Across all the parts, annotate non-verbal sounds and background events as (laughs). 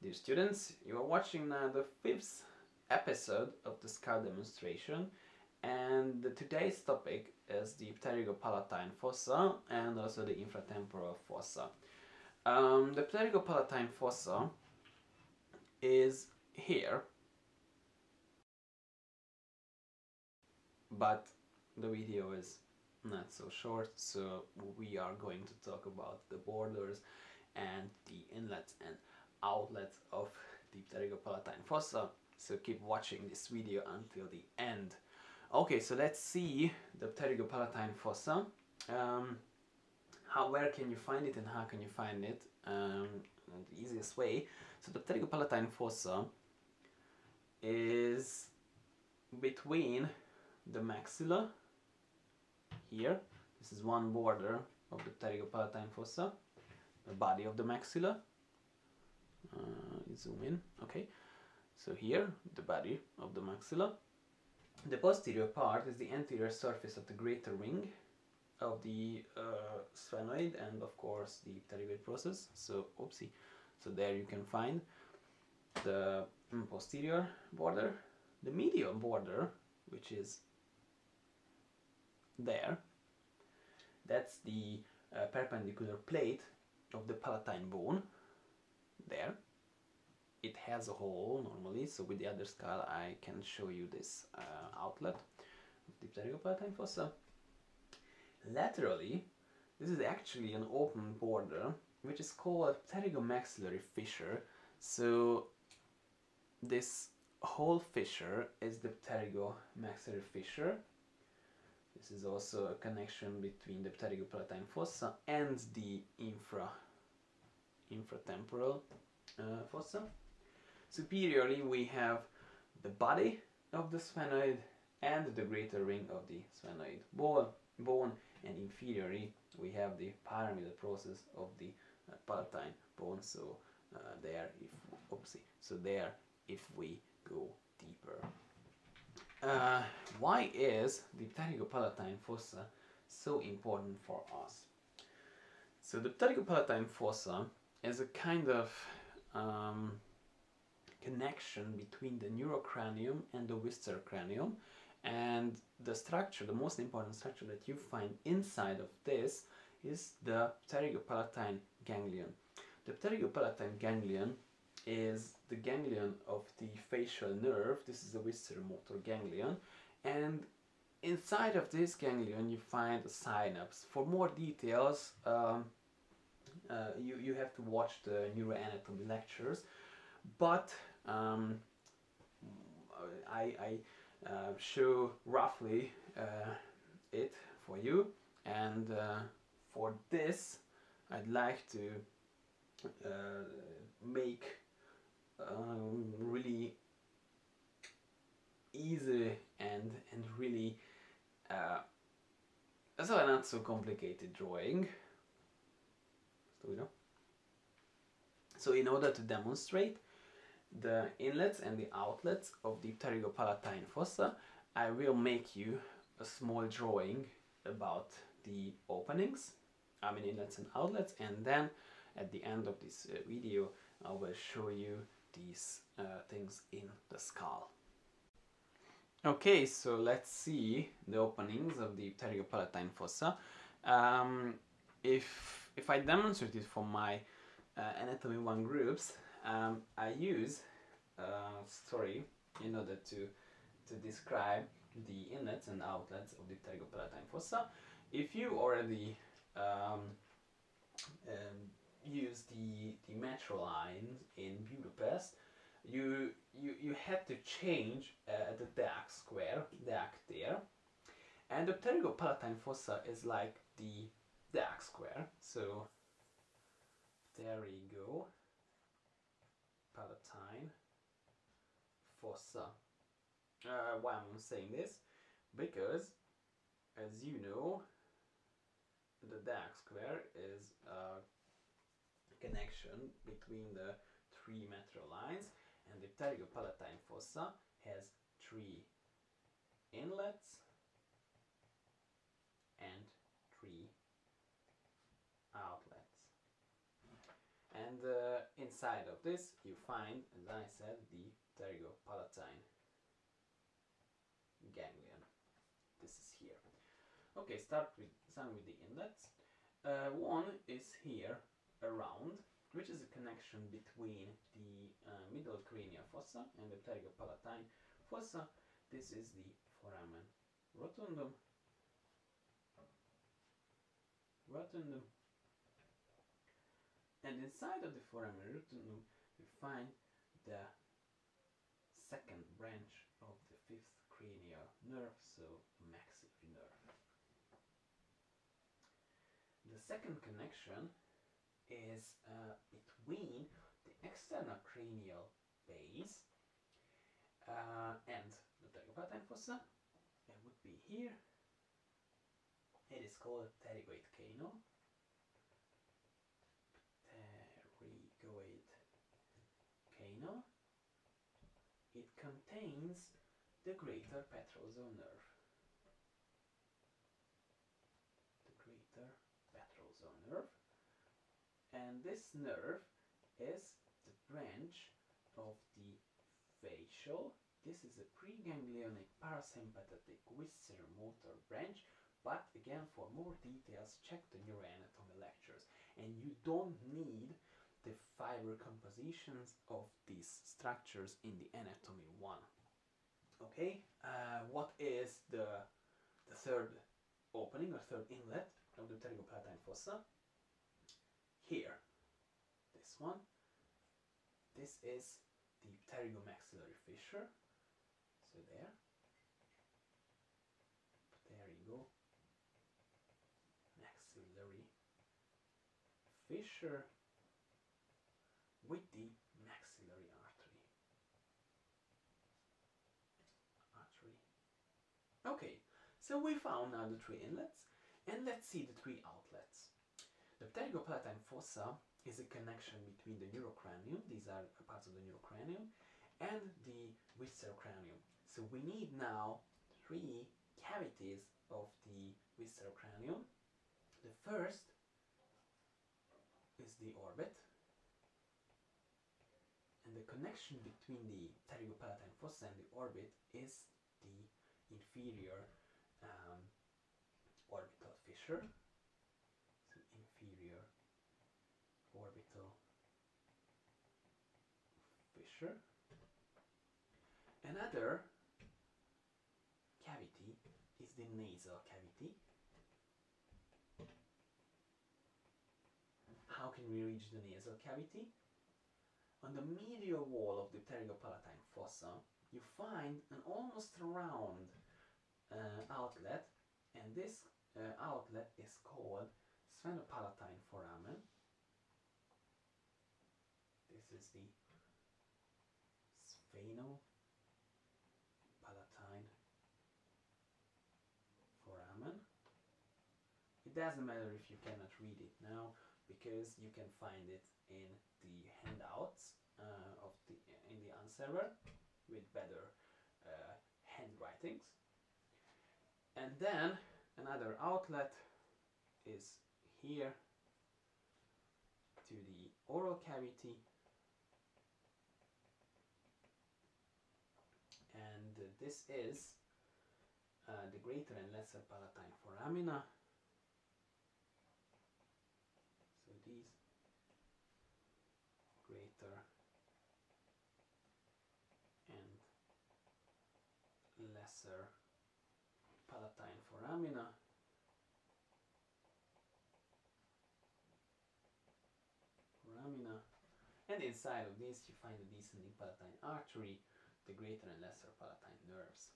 Dear students, you are watching now the fifth episode of the skull demonstration and today's topic is the pterygopalatine fossa and also the infratemporal fossa. Um, the pterygopalatine fossa is here but the video is not so short so we are going to talk about the borders and the inlets and outlets of (laughs) the pterygopalatine fossa. So keep watching this video until the end. Okay so let's see the pterygopalatine fossa. Um, how where can you find it and how can you find it? Um, the easiest way. So the pterygopalatine fossa is between the maxilla here. This is one border of the pterygopalatine fossa. The body of the maxilla uh, zoom in okay? So here the body of the maxilla. The posterior part is the anterior surface of the greater wing of the uh, sphenoid and of course the pterygoid process. So oopsie. So there you can find the mm, posterior border. The medial border which is there that's the uh, perpendicular plate of the palatine bone there. It has a hole normally so with the other skull I can show you this uh, outlet of the pterygopalatine fossa. Laterally this is actually an open border which is called pterygomaxillary fissure. So this whole fissure is the pterygomaxillary fissure. This is also a connection between the pterygopalatine fossa and the infra infratemporal uh, fossa. Superiorly we have the body of the sphenoid and the greater wing of the sphenoid bone and inferiorly we have the pyramidal process of the uh, palatine bone. So uh, there if oopsie. So there if we go deeper. Uh, why is the pterygopalatine fossa so important for us? So the pterygopalatine fossa is a kind of um, connection between the neurocranium and the visceral cranium and the structure, the most important structure that you find inside of this is the pterygopalatine ganglion. The pterygopalatine ganglion is the ganglion of the facial nerve, this is the visceral motor ganglion, and inside of this ganglion you find a synapse. For more details, um, uh, you, you have to watch the neuroanatomy lectures. But um, I, I uh, show roughly uh, it for you. And uh, for this I'd like to uh, make um, really easy and and really uh, so not so complicated drawing so in order to demonstrate the inlets and the outlets of the pterygopalatine fossa, I will make you a small drawing about the openings, I mean inlets and outlets, and then at the end of this uh, video I will show you these uh, things in the skull. Okay, so let's see the openings of the pterygopalatine fossa. Um, if if I demonstrate it for my uh, anatomy 1 groups, um, I use a uh, story in order to, to describe the inlets and outlets of the pterygopalatine fossa. If you already um, um, use the, the metro lines in Budapest, you, you, you had to change uh, the Deák square, Deák there, and the pterygopalatine fossa is like the Deák square. So there we go. Palatine fossa. Uh, why I'm saying this? Because, as you know, the Deák square is a connection between the three metro lines and the pterygopalatine fossa has three inlets and three outlets. And uh, inside of this you find, as I said, the pterygopalatine ganglion. This is here. Okay, start with some with the inlets. Uh, one is here around, which is a connection between the uh, middle crania fossa and the pterygopalatine fossa. This is the foramen rotundum. Rotundum. And inside of the foramen rotundum, we find the second branch of the fifth cranial nerve, so maxillary nerve. The second connection is uh, between the external cranial base uh, and the pterygopalatine fossa. It would be here. It is called pterygoid canal. Pterygoid canal. It contains the greater petrosal nerve. The greater petrosal nerve. And this nerve is the branch of the facial. This is a preganglionic parasympathetic visceral motor branch. But again, for more details, check the neuroanatomy lectures. And you don't need the fiber compositions of these structures in the anatomy 1. Okay, uh, what is the, the third opening or third inlet of the pterygopalatine fossa? Here, this one. This is the pterygomaxillary fissure. So there. There you go. Maxillary fissure with the maxillary artery. Artery. Okay, so we found now the three inlets and let's see the three outlets. The pterygopalatine fossa is a connection between the neurocranium, these are parts of the neurocranium, and the visceral cranium. So we need now three cavities of the visceral cranium. The first is the orbit, and the connection between the pterygopalatine fossa and the orbit is the inferior um, orbital fissure. So inferior orbital fissure. Another cavity is the nasal cavity. How can we reach the nasal cavity? On the medial wall of the pterygopalatine fossa, you find an almost round uh, outlet, and this uh, outlet is called sphenopalatine foramen. This is the sphenopalatine foramen. It doesn't matter if you cannot read it now because you can find it in the handouts of the in the answer with better uh, handwritings. And then another outlet is here to the oral cavity and uh, this is uh, the greater and lesser palatine foramina so these greater and lesser palatine foramina foramina and inside of this you find the descending palatine artery the greater and lesser palatine nerves.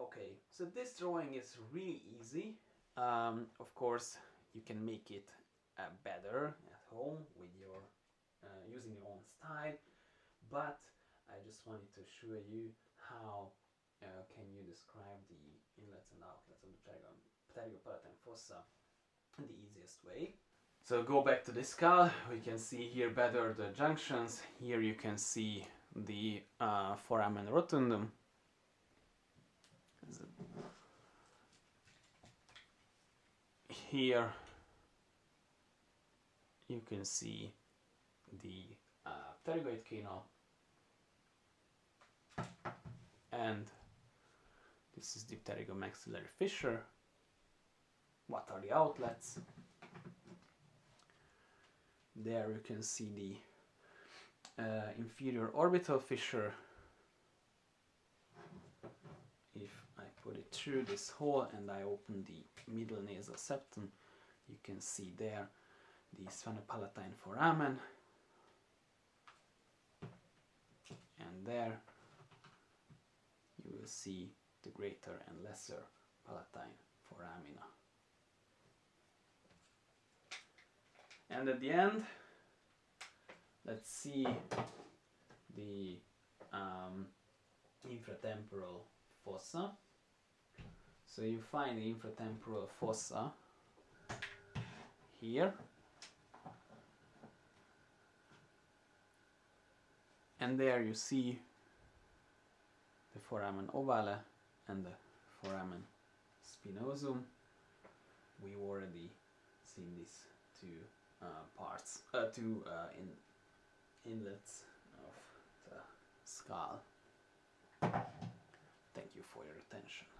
Okay so this drawing is really easy. Um, of course you can make it uh, better at home with your uh, using your own style but I just wanted to show you how uh, can you describe the inlets and of the pterygopalatine fossa the easiest way. So go back to the skull, we can see here better the junctions. Here you can see the uh, foramen rotundum. Here you can see the uh, pterygoid canal and this is the pterygomaxillary fissure. What are the outlets? There you can see the uh, inferior orbital fissure. If I put it through this hole and I open the middle nasal septum, you can see there the sphenopalatine foramen and there you will see the greater and lesser palatine foramina. And at the end, let's see the um, infratemporal fossa. So you find the infratemporal fossa here. And there you see the foramen ovale and the foramen spinosum. We've already seen these two uh, parts, uh, two uh, in inlets of the skull. Thank you for your attention.